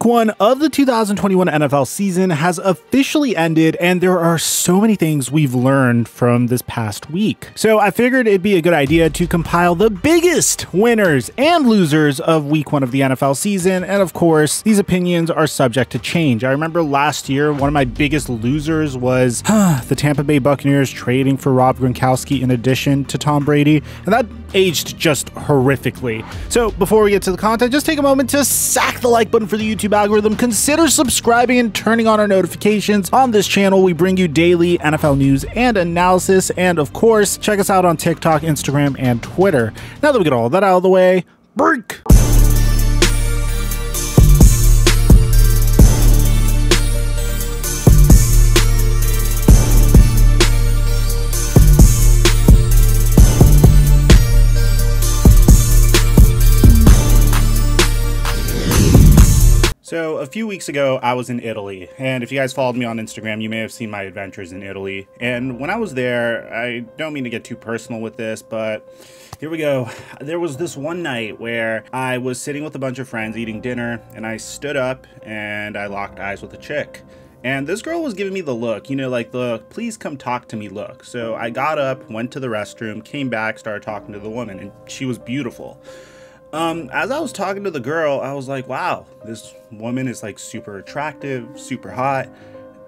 Week one of the 2021 NFL season has officially ended, and there are so many things we've learned from this past week. So I figured it'd be a good idea to compile the biggest winners and losers of week one of the NFL season. And of course, these opinions are subject to change. I remember last year, one of my biggest losers was the Tampa Bay Buccaneers trading for Rob Gronkowski in addition to Tom Brady. And that aged just horrifically. So before we get to the content, just take a moment to sack the like button for the YouTube algorithm. Consider subscribing and turning on our notifications. On this channel, we bring you daily NFL news and analysis. And of course, check us out on TikTok, Instagram, and Twitter. Now that we get all that out of the way, break. So, a few weeks ago, I was in Italy, and if you guys followed me on Instagram, you may have seen my adventures in Italy. And when I was there, I don't mean to get too personal with this, but here we go. There was this one night where I was sitting with a bunch of friends eating dinner, and I stood up and I locked eyes with a chick. And this girl was giving me the look, you know, like the please come talk to me look. So I got up, went to the restroom, came back, started talking to the woman, and she was beautiful. Um, as I was talking to the girl, I was like, wow, this woman is like super attractive, super hot,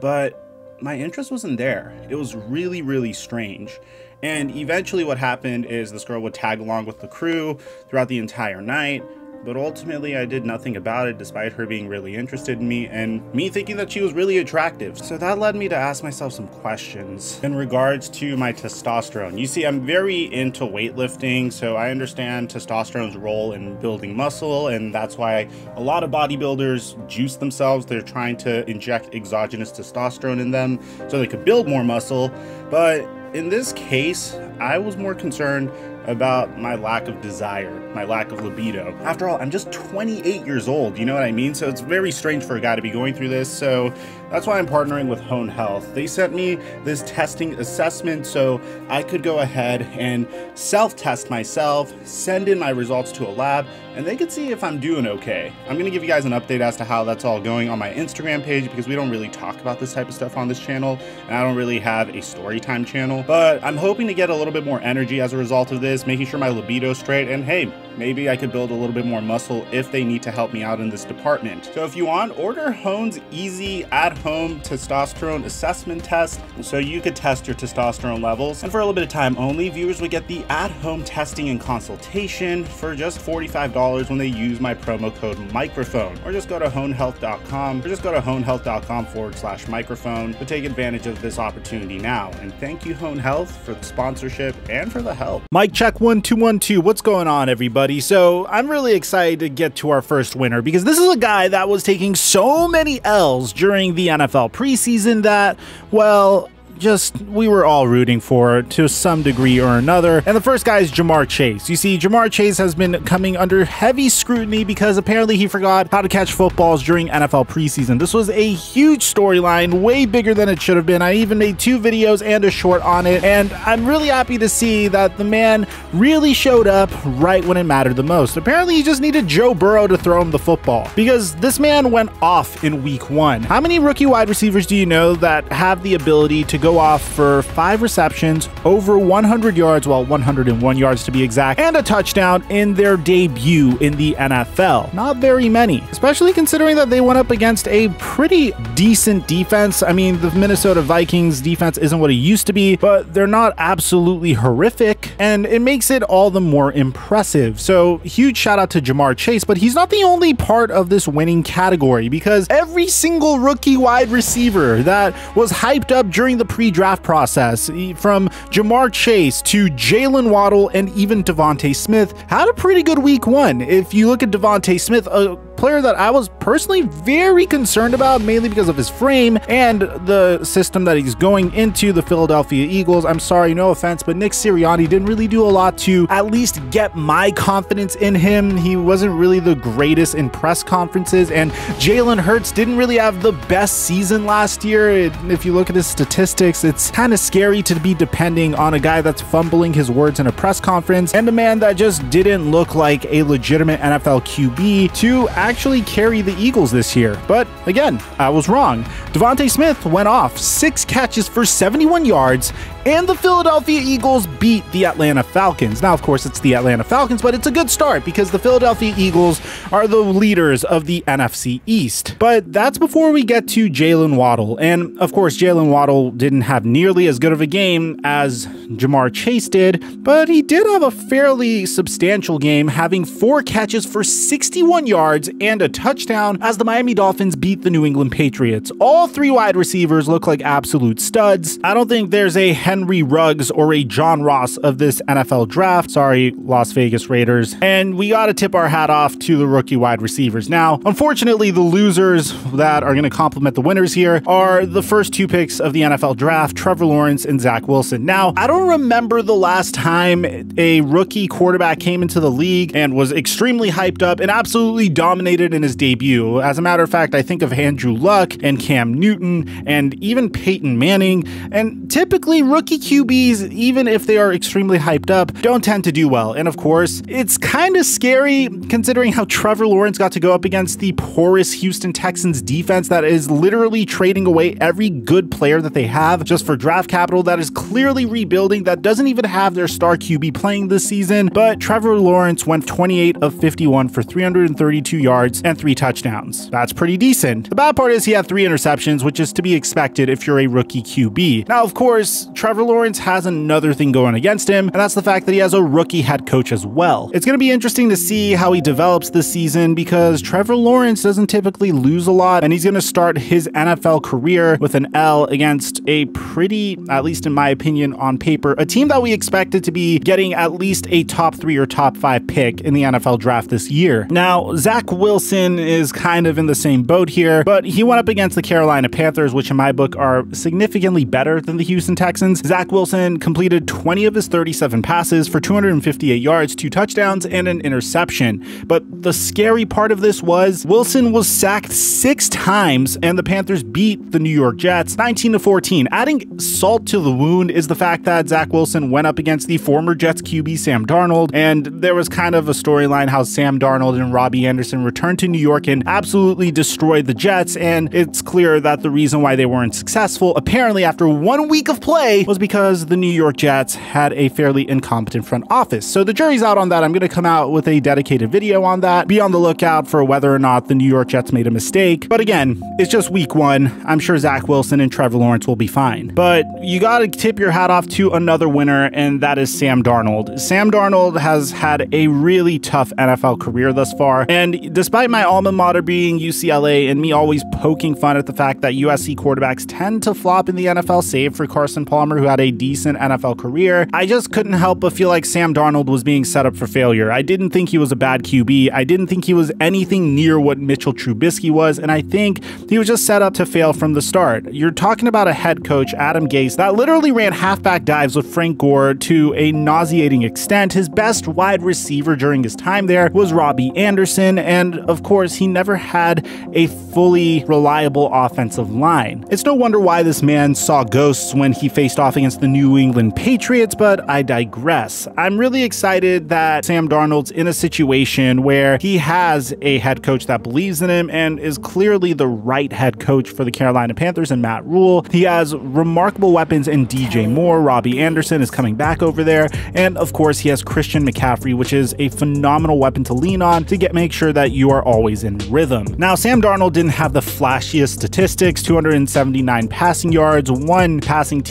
but my interest wasn't there. It was really, really strange. And eventually, what happened is this girl would tag along with the crew throughout the entire night but ultimately I did nothing about it despite her being really interested in me and me thinking that she was really attractive. So that led me to ask myself some questions in regards to my testosterone. You see, I'm very into weightlifting, so I understand testosterone's role in building muscle, and that's why a lot of bodybuilders juice themselves. They're trying to inject exogenous testosterone in them so they could build more muscle. But in this case, I was more concerned about my lack of desire, my lack of libido. After all, I'm just 28 years old, you know what I mean? So it's very strange for a guy to be going through this. So that's why I'm partnering with Hone Health. They sent me this testing assessment so I could go ahead and self test myself, send in my results to a lab, and they could see if I'm doing okay. I'm gonna give you guys an update as to how that's all going on my Instagram page because we don't really talk about this type of stuff on this channel, and I don't really have a story time channel. But I'm hoping to get a little bit more energy as a result of this, making sure my libido's straight, and hey, maybe I could build a little bit more muscle if they need to help me out in this department. So if you want, order Hone's easy at-home testosterone assessment test so you could test your testosterone levels. And for a little bit of time only, viewers would get the at-home testing and consultation for just $45 when they use my promo code Mikerophone. Or just go to honehealth.com or just go to honehealth.com forward slash mikerophone to take advantage of this opportunity now. And thank you, Hone Health, for the sponsorship and for the help. Mike check one two one two. What's going on, everybody? So I'm really excited to get to our first winner because this is a guy that was taking so many L's during the NFL preseason that, well, just we were all rooting for to some degree or another. And the first guy is Ja'Marr Chase. You see, Ja'Marr Chase has been coming under heavy scrutiny because apparently he forgot how to catch footballs during NFL preseason. This was a huge storyline, way bigger than it should have been. I even made two videos and a short on it, and I'm really happy to see that the man really showed up right when it mattered the most. Apparently, he just needed Joe Burrow to throw him the football because this man went off in week one. How many rookie wide receivers do you know that have the ability to go off for five receptions, over 100 yards, well, 101 yards to be exact, and a touchdown in their debut in the NFL. Not very many, especially considering that they went up against a pretty decent defense. I mean, the Minnesota Vikings defense isn't what it used to be, but they're not absolutely horrific, and it makes it all the more impressive. So, huge shout out to Ja'Marr Chase, but he's not the only part of this winning category because every single rookie wide receiver that was hyped up during the pre pre-draft process, from Ja'Marr Chase to Jaylen Waddle and even DeVonta Smith, had a pretty good week one. If you look at DeVonta Smith, a player that I was personally very concerned about, mainly because of his frame and the system that he's going into, the Philadelphia Eagles. I'm sorry, no offense, but Nick Sirianni didn't really do a lot to at least get my confidence in him. He wasn't really the greatest in press conferences, and Jalen Hurts didn't really have the best season last year. If you look at his statistics, it's kind of scary to be depending on a guy that's fumbling his words in a press conference and a man that just didn't look like a legitimate NFL QB to actually actually carry the Eagles this year. But again, I was wrong. DeVonta Smith went off six catches for 71 yards and the Philadelphia Eagles beat the Atlanta Falcons. Now, of course, it's the Atlanta Falcons, but it's a good start because the Philadelphia Eagles are the leaders of the NFC East. But that's before we get to Jaylen Waddle. And of course, Jaylen Waddle didn't have nearly as good of a game as Ja'Marr Chase did, but he did have a fairly substantial game, having four catches for 61 yards and a touchdown as the Miami Dolphins beat the New England Patriots. All three wide receivers look like absolute studs. I don't think there's a Henry Ruggs or a John Ross of this NFL draft. Sorry, Las Vegas Raiders. And we got to tip our hat off to the rookie wide receivers. Now, unfortunately, the losers that are going to complement the winners here are the first two picks of the NFL draft, Trevor Lawrence and Zach Wilson. Now, I don't remember the last time a rookie quarterback came into the league and was extremely hyped up and absolutely dominated in his debut. As a matter of fact, I think of Andrew Luck and Cam Newton and even Peyton Manning. And typically, rookie rookie QBs, even if they are extremely hyped up, don't tend to do well. And of course, it's kind of scary considering how Trevor Lawrence got to go up against the porous Houston Texans defense that is literally trading away every good player that they have just for draft capital that is clearly rebuilding, that doesn't even have their star QB playing this season. But Trevor Lawrence went 28 of 51 for 332 yards and three touchdowns. That's pretty decent. The bad part is he had three interceptions, which is to be expected if you're a rookie QB. Now, of course, Trevor Trevor Lawrence has another thing going against him, and that's the fact that he has a rookie head coach as well. It's going to be interesting to see how he develops this season because Trevor Lawrence doesn't typically lose a lot, and he's going to start his NFL career with an L against a pretty, at least in my opinion, on paper, a team that we expected to be getting at least a top three or top five pick in the NFL draft this year. Now, Zach Wilson is kind of in the same boat here, but he went up against the Carolina Panthers, which in my book are significantly better than the Houston Texans. Zach Wilson completed 20 of his 37 passes for 258 yards, two touchdowns, and an interception. But the scary part of this was Wilson was sacked six times, and the Panthers beat the New York Jets 19 to 14. Adding salt to the wound is the fact that Zach Wilson went up against the former Jets QB Sam Darnold, and there was kind of a storyline how Sam Darnold and Robby Anderson returned to New York and absolutely destroyed the Jets. And it's clear that the reason why they weren't successful, apparently after one week of play, was because the New York Jets had a fairly incompetent front office. So the jury's out on that. I'm going to come out with a dedicated video on that. Be on the lookout for whether or not the New York Jets made a mistake. But again, it's just week one. I'm sure Zach Wilson and Trevor Lawrence will be fine. But you got to tip your hat off to another winner, and that is Sam Darnold. Sam Darnold has had a really tough NFL career thus far. And despite my alma mater being UCLA and me always poking fun at the fact that USC quarterbacks tend to flop in the NFL, save for Carson Palmer, who had a decent NFL career. I just couldn't help but feel like Sam Darnold was being set up for failure. I didn't think he was a bad QB. I didn't think he was anything near what Mitchell Trubisky was, and I think he was just set up to fail from the start. You're talking about a head coach, Adam Gase, that literally ran halfback dives with Frank Gore to a nauseating extent. His best wide receiver during his time there was Robby Anderson, and of course, he never had a fully reliable offensive line. It's no wonder why this man saw ghosts when he faced off against the New England Patriots, but I digress. I'm really excited that Sam Darnold's in a situation where he has a head coach that believes in him and is clearly the right head coach for the Carolina Panthers and Matt Rhule. He has remarkable weapons in DJ Moore, Robby Anderson is coming back over there, and of course he has Christian McCaffrey, which is a phenomenal weapon to lean on to get make sure that you are always in rhythm. Now, Sam Darnold didn't have the flashiest statistics, 279 passing yards, one passing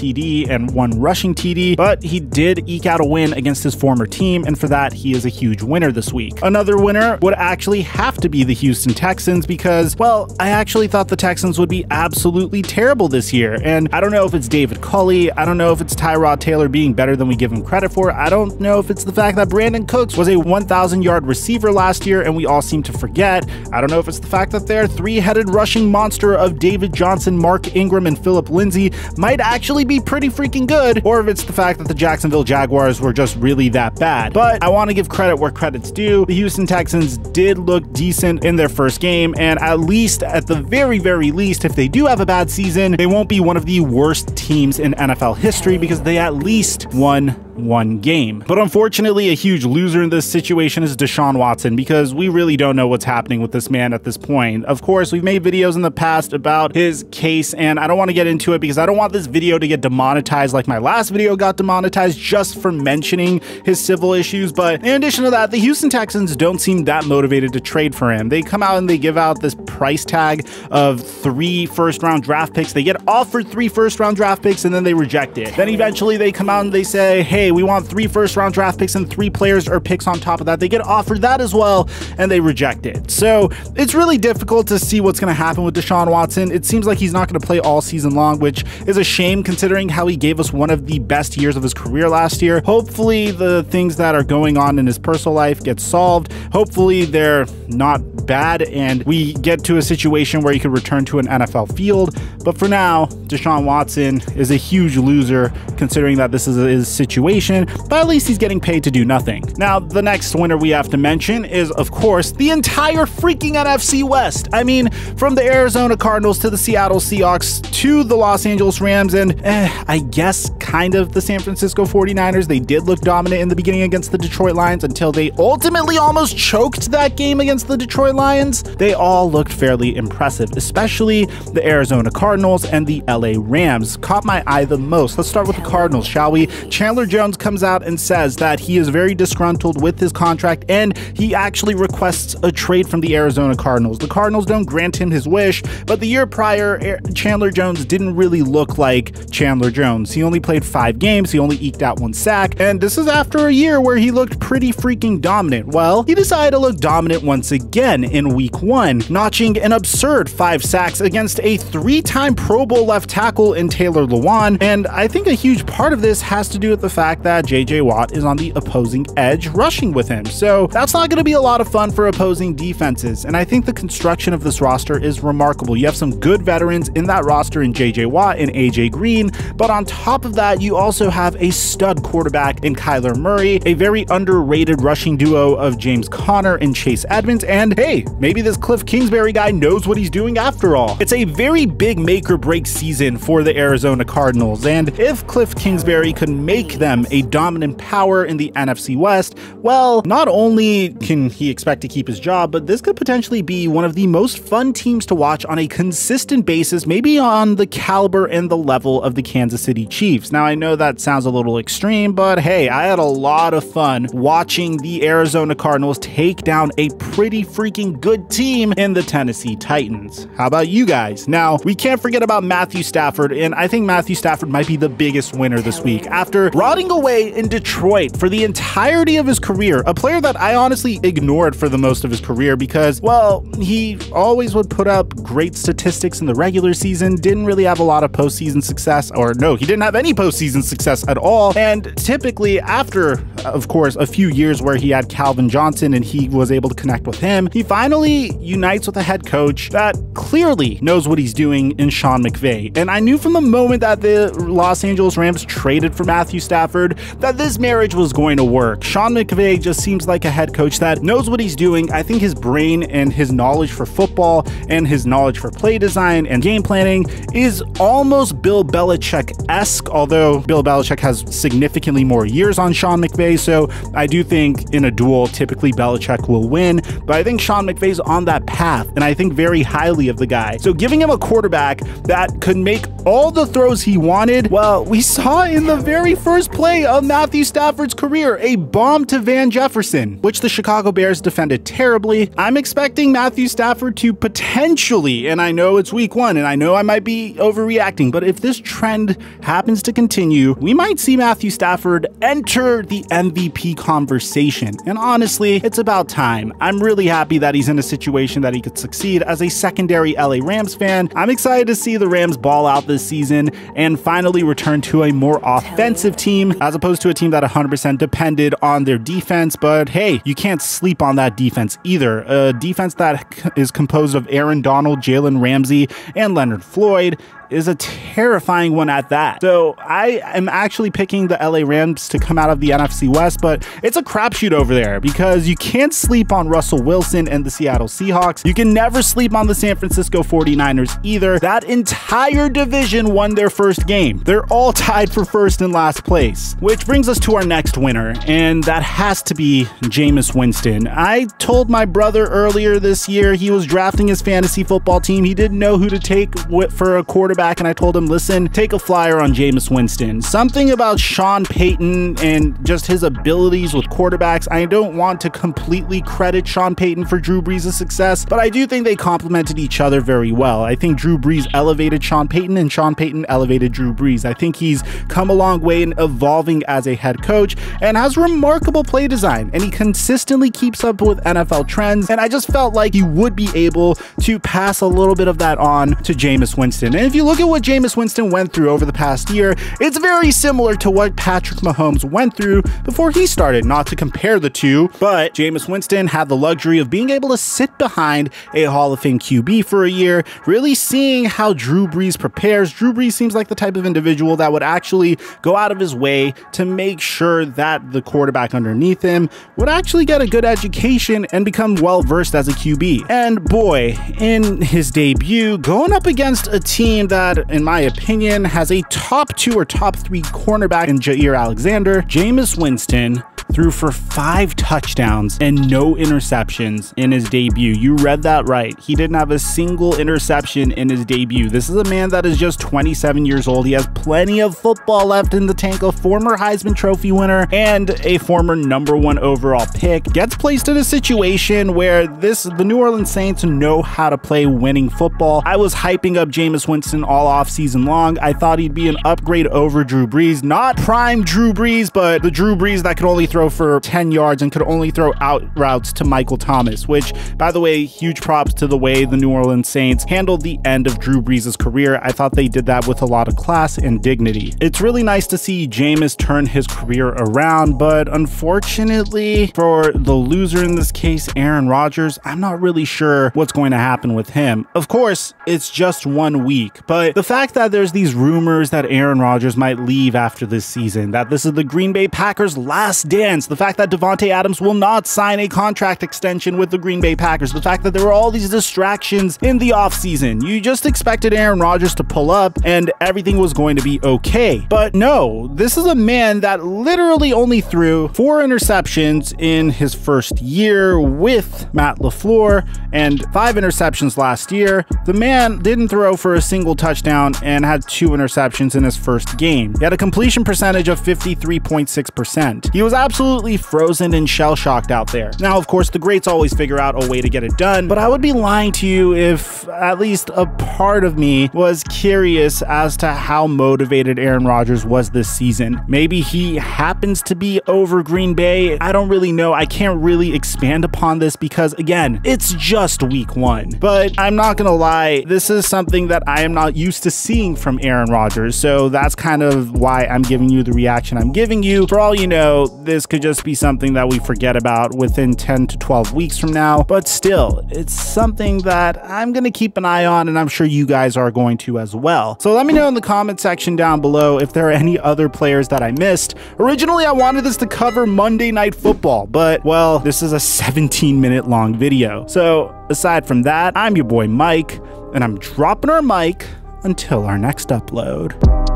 And one rushing TD, but he did eke out a win against his former team, and for that, he is a huge winner this week. Another winner would actually have to be the Houston Texans because, well, I actually thought the Texans would be absolutely terrible this year, and I don't know if it's David Culley, I don't know if it's Tyrod Taylor being better than we give him credit for, I don't know if it's the fact that Brandin Cooks was a 1,000 yard receiver last year and we all seem to forget, I don't know if it's the fact that their three headed rushing monster of David Johnson, Mark Ingram, and Phillip Lindsay might actually be pretty freaking good, or if it's the fact that the Jacksonville Jaguars were just really that bad. But I want to give credit where credit's due. The Houston Texans did look decent in their first game, and at least, at the very, very least, if they do have a bad season, they won't be one of the worst teams in NFL history because they at least won one game. But unfortunately, a huge loser in this situation is Deshaun Watson because we really don't know what's happening with this man at this point. Of course, we've made videos in the past about his case, and I don't want to get into it because I don't want this video to get demonetized like my last video got demonetized just for mentioning his civil issues. But in addition to that, the Houston Texans don't seem that motivated to trade for him. They come out and they give out this price tag of three first round draft picks. They get offered three first round draft picks and then they reject it. Then eventually they come out and they say, hey, we want three first round draft picks and three players or picks on top of that. They get offered that as well and they reject it. So it's really difficult to see what's going to happen with Deshaun Watson. It seems like he's not going to play all season long, which is a shame considering how he gave us one of the best years of his career last year. Hopefully, the things that are going on in his personal life get solved. Hopefully, they're not bad and we get to a situation where he could return to an NFL field. But for now, Deshaun Watson is a huge loser considering that this is his situation, but at least he's getting paid to do nothing. Now, the next winner we have to mention is, of course, the entire freaking NFC West. I mean, from the Arizona Cardinals to the Seattle Seahawks to the Los Angeles Rams and eh, I guess kind of the San Francisco 49ers. They did look dominant in the beginning against the Detroit Lions until they ultimately almost choked that game against the Detroit Lions. They all looked fairly impressive, especially the Arizona Cardinals and the LA Rams. Caught my eye the most. Let's start with the Cardinals, shall we? Chandler Jones comes out and says that he is very disgruntled with his contract and he actually requests a trade from the Arizona Cardinals. The Cardinals don't grant him his wish, but the year prior, Chandler Jones didn't really look like Chandler Jones. He only played five games, he only eked out one sack, and this is after a year where he looked pretty freaking dominant. Well, he decided to look dominant once again in week one, notching an absurd five sacks against a three time Pro Bowl left tackle in Taylor Lewan, and I think a huge part of this has to do with the fact that JJ Watt is on the opposing edge rushing with him. So that's not going to be a lot of fun for opposing defenses, and I think the construction of this roster is remarkable. You have some good veterans in that roster in JJ Watt and AJ Green, but on top of that, you also have a stud quarterback in Kyler Murray, a very underrated rushing duo of James Conner and Chase Edmonds, and hey, maybe this Cliff Kingsbury guy knows what he's doing after all. It's a very big make or break season for the Arizona Cardinals, and if Cliff Kingsbury could make them a dominant power in the NFC West, well, not only can he expect to keep his job, but this could potentially be one of the most fun teams to watch on a consistent basis, maybe on the caliber and the level of the Kansas City Chiefs. Now, I know that sounds a little extreme, but hey, I had a lot of fun watching the Arizona Cardinals take down a pretty freaking good team in the Tennessee Titans. How about you guys? Now, we can't forget about Matthew Stafford, and I think Matthew Stafford might be the biggest winner this week. After rotting away in Detroit for the entirety of his career, a player that I honestly ignored for the most of his career because, well, he always would put up great statistics in the regular season, didn't really have a lot of postseason success, or no, he didn't have any postseason success at all. And typically, after, of course, a few years where he had Calvin Johnson and he was able to connect with him, he finally unites with a head coach that clearly knows what he's doing in Sean McVay. And I knew from the moment that the Los Angeles Rams traded for Matthew Stafford that this marriage was going to work. Sean McVay just seems like a head coach that knows what he's doing. I think his brain and his knowledge for football and his knowledge for play design and game planning is almost Bill Belichick esque, although Bill Belichick has significantly more years on Sean McVay. So I do think in a duel, typically Belichick will win. But I think Sean McVay's on that path, and I think very highly of the guy. So giving him a quarterback that could make all the throws he wanted, well, we saw in the very first play of Matthew Stafford's career a bomb to Van Jefferson, which the Chicago Bears defended terribly. I'm expecting Matthew Stafford to potentially, and I know it's week one, and I know I might be overreacting, but if this trend happens to continue, we might see Matthew Stafford enter the MVP conversation. And honestly, it's about time. I'm really happy that he's in a situation that he could succeed as a secondary LA Rams fan. I'm excited to see the Rams ball out this season and finally return to a more offensive team as opposed to a team that 100% depended on their defense. But hey, you can't sleep on that defense either. A defense that is composed of Aaron Donald, Jalen Ramsey, and Leonard Floyd is a terrifying one at that. So I am actually picking the LA Rams to come out of the NFC West, but it's a crapshoot over there because you can't sleep on Russell Wilson and the Seattle Seahawks. You can never sleep on the San Francisco 49ers either. That entire division won their first game. They're all tied for first and last place, which brings us to our next winner, and that has to be Jameis Winston. I told my brother earlier this year he was drafting his fantasy football team. He didn't know who to take for a quarterback, and I told him, listen, take a flyer on Jameis Winston. Something about Sean Payton and just his abilities with quarterbacks. I don't want to completely credit Sean Payton for Drew Brees' success, but I do think they complemented each other very well. I think Drew Brees elevated Sean Payton, and Sean Payton elevated Drew Brees. I think he's come a long way in evolving as a head coach and has remarkable play design, and he consistently keeps up with NFL trends. And I just felt like he would be able to pass a little bit of that on to Jameis Winston. And if you look at what Jameis Winston went through over the past year, it's very similar to what Patrick Mahomes went through before he started. Not to compare the two, but Jameis Winston had the luxury of being able to sit behind a Hall of Fame QB for a year, really seeing how Drew Brees prepares. Drew Brees seems like the type of individual that would actually go out of his way to make sure that the quarterback underneath him would actually get a good education and become well versed as a QB. And boy, in his debut, going up against a team that, in my opinion, has a top two or top three cornerback in Jaire Alexander, Jameis Winston threw for five touchdowns and no interceptions in his debut. You read that right. He didn't have a single interception in his debut. This is a man that is just 27 years old. He has plenty of football left in the tank. A former Heisman Trophy winner and a former number one overall pick gets placed in a situation where this the New Orleans Saints know how to play winning football. I was hyping up Jameis Winston all off season long. I thought he'd be an upgrade over Drew Brees, not prime Drew Brees, but the Drew Brees that could only throw for 10 yards and could only throw out routes to Michael Thomas, which, by the way, huge props to the way the New Orleans Saints handled the end of Drew Brees' career. I thought they did that with a lot of class and dignity. It's really nice to see Jameis turn his career around, but unfortunately for the loser in this case, Aaron Rodgers, I'm not really sure what's going to happen with him. Of course, it's just one week, but the fact that there's these rumors that Aaron Rodgers might leave after this season, that this is the Green Bay Packers' last dance, the fact that Davante Adams will not sign a contract extension with the Green Bay Packers, the fact that there were all these distractions in the offseason. You just expected Aaron Rodgers to pull up and everything was going to be okay. But no, this is a man that literally only threw four interceptions in his first year with Matt LaFleur and five interceptions last year. The man didn't throw for a single touchdown and had two interceptions in his first game. He had a completion percentage of 53.6%. He was absolutely frozen and shell shocked out there. Now, of course, the greats always figure out a way to get it done, but I would be lying to you if at least a part of me was curious as to how motivated Aaron Rodgers was this season. Maybe he happens to be over Green Bay. I don't really know. I can't really expand upon this because, again, it's just week one. But I'm not going to lie, this is something that I am not used to seeing from Aaron Rodgers. So that's kind of why I'm giving you the reaction I'm giving you. For all you know, this could just be something that we forget about within 10 to 12 weeks from now. But still, it's something that I'm going to keep an eye on, and I'm sure you guys are going to as well. So let me know in the comment section down below if there are any other players that I missed. Originally, I wanted this to cover Monday Night Football, but well, this is a 17 minute long video. So aside from that, I'm your boy Mike, and I'm dropping our mic until our next upload.